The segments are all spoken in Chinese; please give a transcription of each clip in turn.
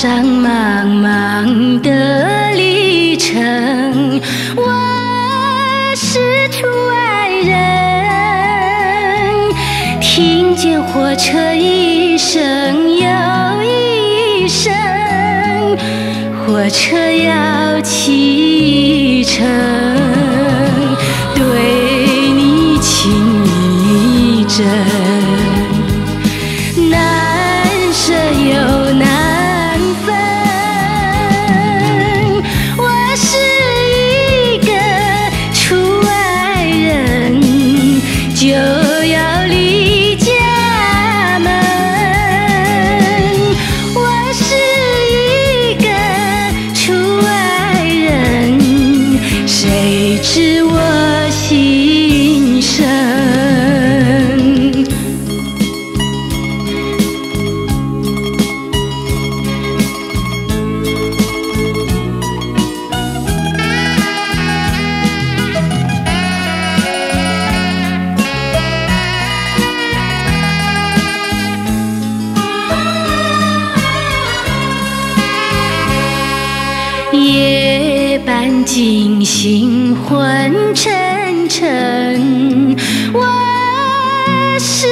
上茫茫的旅程，我是出爱人，听见火车一声又一声，火车要启程，对你情意真。就要离家门。我是一个出外人，谁知半惊醒昏沉沉，我是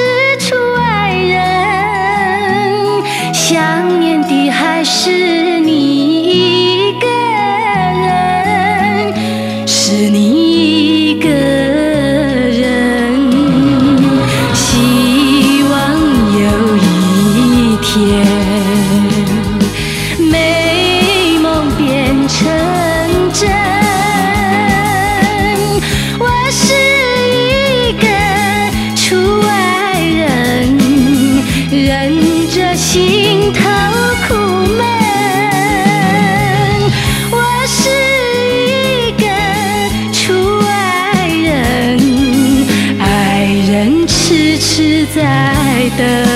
在等。